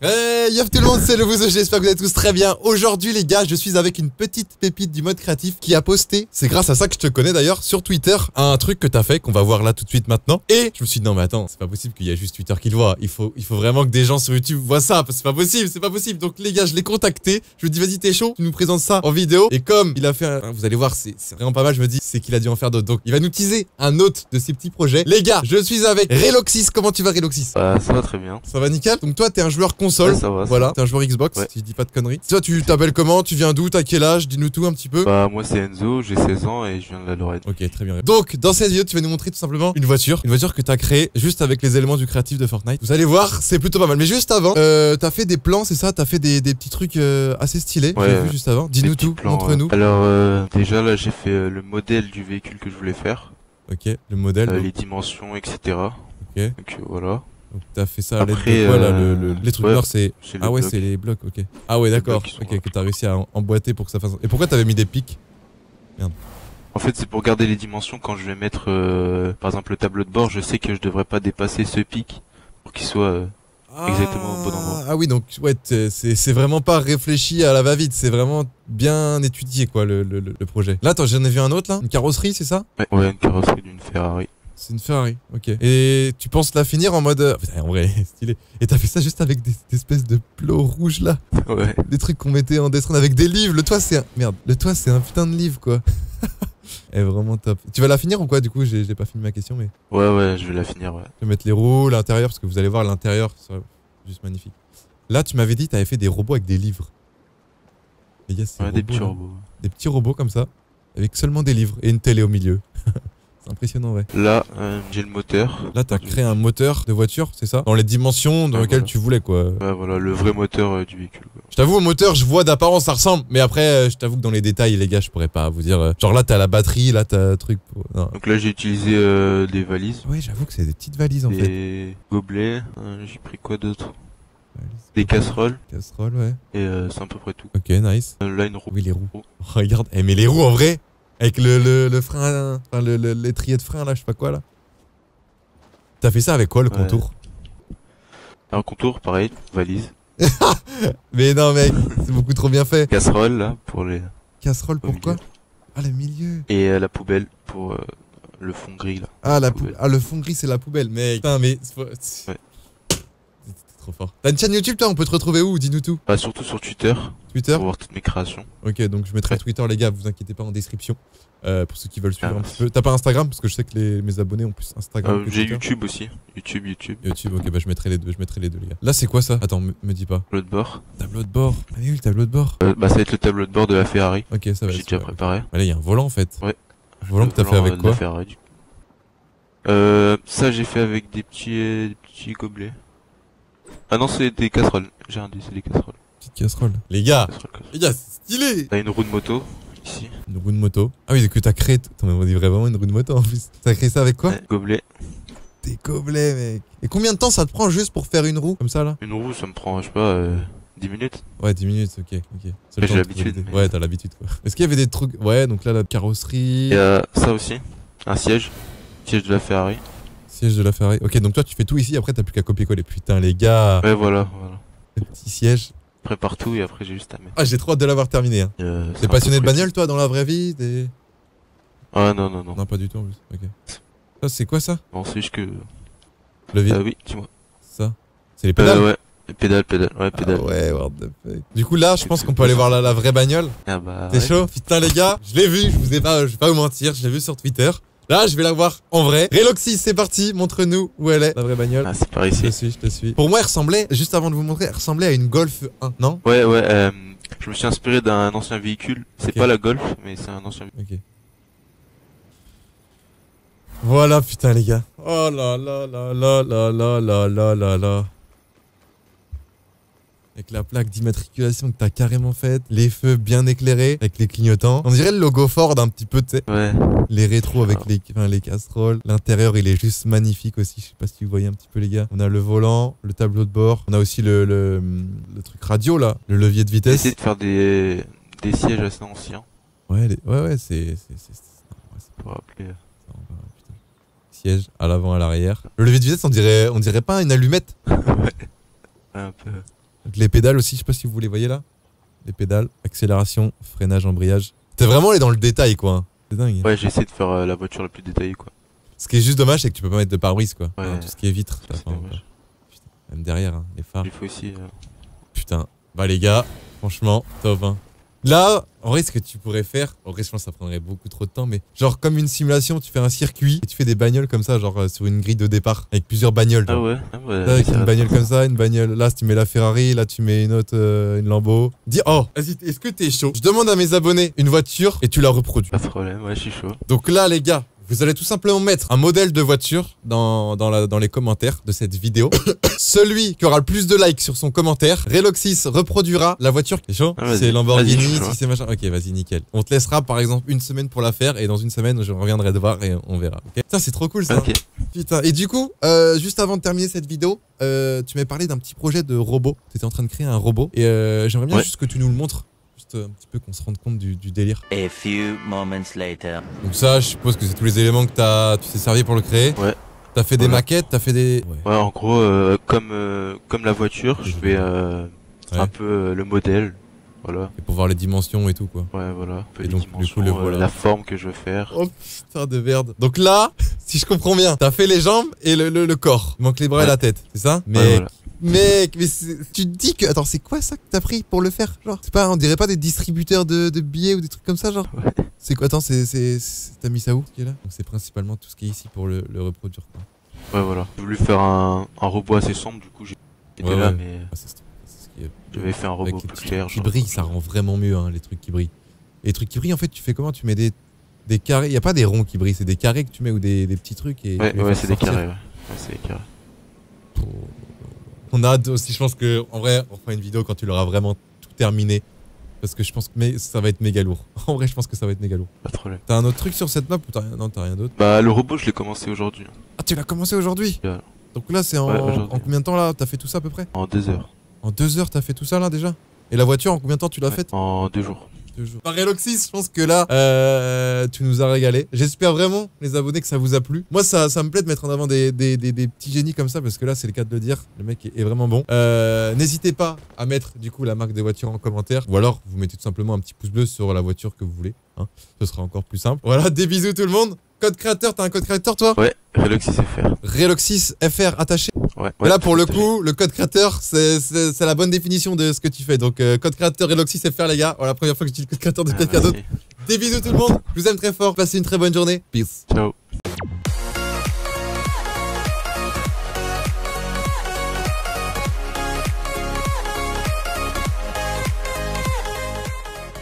Hey, yo tout le monde, c'est le Bouzou, j'espère que vous êtes tous très bien. Aujourd'hui les gars, je suis avec une petite pépite du mode créatif qui a posté, c'est grâce à ça que je te connais d'ailleurs, sur Twitter, un truc que t'as fait, qu'on va voir là tout de suite maintenant. Et je me suis dit non mais attends, c'est pas possible qu'il y ait juste Twitter qui le voit. Il faut, il faut vraiment que des gens sur YouTube voient ça, parce que c'est pas possible, c'est pas possible. Donc les gars, je l'ai contacté, je lui ai dit vas-y t'es chaud, tu nous présentes ça en vidéo. Et comme il a fait un, vous allez voir, c'est vraiment pas mal, je me dis, c'est qu'il a dû en faire d'autres. Donc il va nous teaser un autre de ses petits projets. Les gars, je suis avec Reloxis, comment tu vas Reloxis? Bah, ça va très bien. Ça va nickel? Donc toi t'es un joueur console. Ouais, ça va, ça Voilà, t'es un joueur Xbox, Ouais. si je dis pas de conneries. Toi, tu t'appelles comment? Tu viens d'où? T'as quel âge? Dis-nous tout un petit peu. Bah, moi c'est Enzo, j'ai 16 ans et je viens de la Lorraine. Ok, très bien. Donc, dans cette vidéo, tu vas nous montrer tout simplement une voiture. Une voiture que t'as créée juste avec les éléments du créatif de Fortnite. Vous allez voir, c'est plutôt pas mal. Mais juste avant, euh, t'as fait des plans, c'est ça? T'as fait des, des petits trucs euh, assez stylés. Ouais, J'ai vu juste avant. Dis-nous tout, montre-nous. Alors, euh, déjà là, j'ai fait euh, le modèle du véhicule que je voulais faire, Ok, le modèle. euh, les dimensions, etc. Ok. Donc voilà. Donc, t'as fait ça à l'aide de quoi là euh, le, le- Les trucs ouais, noirs, c'est. Ah le ouais, c'est les blocs, ok. Ah ouais, d'accord. Ok, là. que t'as réussi à emboîter pour que ça fasse. Et pourquoi t'avais mis des pics? En fait, c'est pour garder les dimensions quand je vais mettre, euh, par exemple, le tableau de bord. Je sais que je devrais pas dépasser ce pic pour qu'il soit. euh, Exactement au bon endroit. Ah oui, donc ouais, c'est c'est vraiment pas réfléchi à la va-vite, c'est vraiment bien étudié quoi le, le, le projet. Là, attends, j'en ai vu un autre là, une carrosserie, c'est ça? Ouais, ouais, une carrosserie d'une Ferrari. C'est une Ferrari, ok. Et tu penses la finir en mode... euh, Putain, en vrai, stylé. Et t'as fait ça juste avec des, des espèces de plots rouges là ouais. Des trucs qu'on mettait en dessin avec des livres. Le toit, c'est un... Merde, le toit, c'est un putain de livre quoi. Est vraiment top. Tu vas la finir ou quoi Du coup, j'ai pas fini ma question, mais... Ouais, ouais, je vais la finir, ouais. Je vais mettre les roues, l'intérieur, parce que vous allez voir l'intérieur, c'est juste magnifique. Là, tu m'avais dit t'avais fait des robots avec des livres. Les gars, ces Ouais, des petits là, robots. des petits robots comme ça, avec seulement des livres et une télé au milieu. Impressionnant, ouais. Là, euh, j'ai le moteur. Là, t'as créé un moteur de voiture, c'est ça? Dans les dimensions dans Ouais, lesquelles voilà. tu voulais, quoi. Ouais, voilà, le vrai moteur euh, du véhicule. quoi. Je t'avoue, au moteur, je vois d'apparence, ça ressemble. Mais après, euh, je t'avoue que dans les détails, les gars, je pourrais pas vous dire. Genre là, t'as la batterie, là, t'as un truc pour. Non. Donc là, j'ai utilisé des valises. Ouais, j'avoue que c'est des petites valises en fait. des gobelets, euh, j'ai pris quoi d'autre? Des casseroles Casseroles, ouais. et euh, c'est à peu près tout. Ok, nice. Euh, là une roue. Oui, les roues. Regarde, eh, mais les roues en vrai, avec le, le, le frein, enfin le, le- l'étrier de frein là, je sais pas quoi là. T'as fait ça avec quoi le Ouais. contour? Un contour, pareil, valise. Mais non mec, c'est beaucoup trop bien fait. Casserole là pour les. Casserole au pourquoi milieu. Ah le milieu. Et euh, la poubelle pour euh, le fond gris là. Ah la pou- Poubelle. ah le fond gris c'est la poubelle mec. Putain mais Ouais. T'es trop fort. T'as une chaîne YouTube toi, on peut te retrouver où? Dis-nous tout. Bah, surtout sur Twitter Twitter? Pour voir toutes mes créations. Ok, donc je mettrai Ouais. Twitter les gars, vous inquiétez pas en description. Euh, pour ceux qui veulent suivre Ah, un petit peu. T'as pas Instagram? Parce que je sais que les, mes abonnés ont plus Instagram. Euh, j'ai. YouTube aussi. YouTube, YouTube. YouTube, ok, bah je mettrai les deux, je mettrai les deux les gars. Là c'est quoi ça? Attends, me, me dis pas. Tableau de bord. Tableau de bord. Ah oui, le tableau de bord? Euh, bah ça va être le tableau de bord de la Ferrari. Ok, ça va. J'ai déjà préparé. Ah, là, il y a un volant en fait. Ouais. Un volant Le que t'as fait avec euh, quoi? Ferrari, du. Euh, ça j'ai fait avec des petits, des petits gobelets. Ah non, c'est des casseroles. J'ai un c'est des casseroles. Petite casserole. Les gars, les gars, c'est stylé T'as une roue de moto ici. Une roue de moto. Ah oui, que t'as créé. Attends, on vraiment une roue de moto en plus. T'as créé ça avec quoi Ouais, gobelet. Des gobelets, mec. Et combien de temps ça te prend juste pour faire une roue comme ça là? Une roue, ça me prend, je sais pas, euh, 10 minutes. Ouais, 10 minutes, ok, ok. C'est J'ai l'habitude, mais- Ouais, t'as l'habitude quoi. Est-ce qu'il y avait des trucs. Ouais, donc là, la carrosserie. A ça aussi, un siège, siège de la Ferrari. Siège de la Ferrari. Ok, donc toi, tu fais tout ici, après, t'as plus qu'à copier-coller. Putain, les gars. Ouais, voilà, voilà. Le petit siège. Prépare tout et après j'ai juste à mettre. Ah, j'ai trop hâte de l'avoir terminé. Hein. Euh, T'es passionné de bagnole, toi, dans la vraie vie Des- Ah non, non, non. Non, pas du tout en plus. Ok. Ça, c'est quoi ça? Non, c'est juste que. Levier Ah oui, dis-moi. Ça C'est les pédales? Euh, ouais, pédale, pédale, ouais, Ah pédale. ouais, what the fuck. Du coup, là, je pense qu'on peut aller voir la, la vraie bagnole. Ah bah. T'es ouais. chaud? Putain, les gars, je l'ai vu, je vous ai pas, je vais pas vous mentir, je l'ai vu sur Twitter. Là, je vais la voir en vrai. Reloxy, c'est parti, montre-nous où elle est, la vraie bagnole. Ah, c'est par Je te ici. suis, je te suis. Pour moi, elle ressemblait, juste avant de vous montrer, elle ressemblait à une Golf 1, non? Ouais, ouais, euh, je me suis inspiré d'un ancien véhicule. C'est pas la Golf, mais c'est un ancien véhicule. Ok. Voilà, putain, les gars. Oh là là là là là là là là là là. Avec la plaque d'immatriculation que t'as carrément faite, les feux bien éclairés, avec les clignotants. On dirait le logo Ford un petit peu, tu sais. Ouais. Les rétros avec les, enfin, les casseroles. L'intérieur, il est juste magnifique aussi. Je sais pas si vous voyez un petit peu, les gars. On a le volant, le tableau de bord. On a aussi le, le, le truc radio, là. Le levier de J'ai vitesse. essayé de faire des, des sièges assez anciens. Ouais, les- ouais, ouais, c'est. c'est- Pour rappeler. Siège à l'avant, à l'arrière. Le levier de vitesse, on dirait, on dirait pas une allumette. ouais. Un peu. Donc les pédales aussi, je sais pas si vous les voyez là. Les pédales, accélération, freinage, embrayage. T'es vraiment allé dans le détail quoi. C'est dingue. Ouais, j'ai essayé de faire euh, la voiture la plus détaillée, quoi. Ce qui est juste dommage, c'est que tu peux pas mettre de pare-brise quoi. Ouais. Tout ce qui est vitre. C'est enfin, dommage. même derrière, hein, les phares. Il faut aussi. euh, Putain. Bah les gars, franchement, top. hein. Là, en vrai, ce que tu pourrais faire, en vrai, je pense que ça prendrait beaucoup trop de temps, mais genre comme une simulation, tu fais un circuit et tu fais des bagnoles comme ça, genre euh, sur une grille de départ, avec plusieurs bagnoles. Ah ouais, ah ouais. Là, avec une bagnole comme ça, une bagnole. Là, si tu mets la Ferrari, là, tu mets une autre, euh, une Lambo. Dis, oh, vas-y, est-ce que t'es chaud? Je demande à mes abonnés une voiture et tu la reproduis. Pas de problème, ouais, je suis chaud. Donc là, les gars, vous allez tout simplement mettre un modèle de voiture dans, dans, la- dans les commentaires de cette vidéo. Celui qui aura le plus de likes sur son commentaire, Reloxis reproduira la voiture. C'est chaud Ah, c'est Lamborghini, si c'est machin. Ok, vas-y, nickel. On te laissera par exemple une semaine pour la faire et dans une semaine, je reviendrai te voir et on verra. ok? Ça, c'est trop cool ça. Ok. Putain. Et du coup, euh, juste avant de terminer cette vidéo, euh, tu m'as parlé d'un petit projet de robot. Tu étais en train de créer un robot et euh, j'aimerais bien Ouais. juste que tu nous le montres. Juste un petit peu qu'on se rende compte du, du délire. A few moments later. Donc ça, je suppose que c'est tous les éléments que t'as, tu t'es servi pour le créer. Ouais. T'as fait des Voilà. maquettes, t'as fait des. Ouais. Ouais, en gros, euh, comme euh, comme la voiture, je fais euh, Ouais. un peu euh, le modèle. Voilà. Et pour voir les dimensions et tout quoi. Ouais, voilà. Et les donc, du coup, le euh, voilà. la forme que je veux faire. Oh putain de merde. Donc là, si je comprends bien, t'as fait les jambes et le, le, le corps. Il manque les bras et la tête, c'est ça? Voilà. Mec, mais tu te dis que. Attends, c'est quoi ça que t'as pris pour le faire Genre, c'est pas, on dirait pas des distributeurs de, de billets ou des trucs comme ça, genre? Ouais. C'est quoi Attends, c'est. T'as mis ça où ce qui est là? Donc c'est principalement tout ce qui est ici pour le, le reproduire quoi. Ouais, voilà. J'ai voulu faire un, un robot assez sombre, du coup, j'ai Ouais, là, ouais. mais Ah, c'est- c'est ce qui est- j'avais fait un robot plus clair. qui genre. brillent, ça rend vraiment mieux, hein, les trucs qui brillent. Et les trucs qui brillent, en fait, tu fais comment? Tu mets des, des carrés. Il n'y a pas des ronds qui brillent, c'est des carrés que tu mets ou des, des petits trucs. Et Ouais, ouais, c'est des carrés, ouais. Ouais, c'est des carrés. On a hâte aussi, je pense que en vrai, on fera une vidéo quand tu l'auras vraiment tout terminé. Parce que je pense que mais ça va être méga lourd. En vrai, je pense que ça va être méga lourd. Pas de problème. T'as un autre truc sur cette map ou t'as rien? Non, t'as rien d'autre? Bah, le robot, je l'ai commencé aujourd'hui. Ah, tu l'as commencé aujourd'hui? Donc là, c'est en, Ouais, aujourd'hui. en combien de temps là? T'as fait tout ça à peu près? En deux heures. En deux heures, t'as fait tout ça là déjà? Et la voiture, en combien de temps tu l'as Ouais, faite? En deux jours. Deux jours. Par Eloxys, je pense que là, euh, tu nous as régalé. J'espère vraiment, les abonnés, que ça vous a plu. Moi, ça, ça me plaît de mettre en avant des, des, des- des petits génies comme ça, parce que là, c'est le cas de le dire. Le mec est, est vraiment bon. Euh, N'hésitez pas à mettre, du coup, la marque des voitures en commentaire. Ou alors, vous mettez tout simplement un petit pouce bleu sur la voiture que vous voulez. hein. Ce sera encore plus simple. Voilà, des bisous tout le monde. Code créateur, t'as un code créateur, toi? Ouais, Reloxy sait faire. Reloxys FR attaché. Ouais. Et ouais, là, pour le coup, le code créateur, c'est c'est- c'est la bonne définition de ce que tu fais. Donc, euh, code créateur Reloxys FR, les gars. Voilà, la première fois que je dis le code créateur de fait. quelqu'un d'autre. Des bisous tout le monde. Je vous aime très fort. Passez une très bonne journée. Peace. Ciao.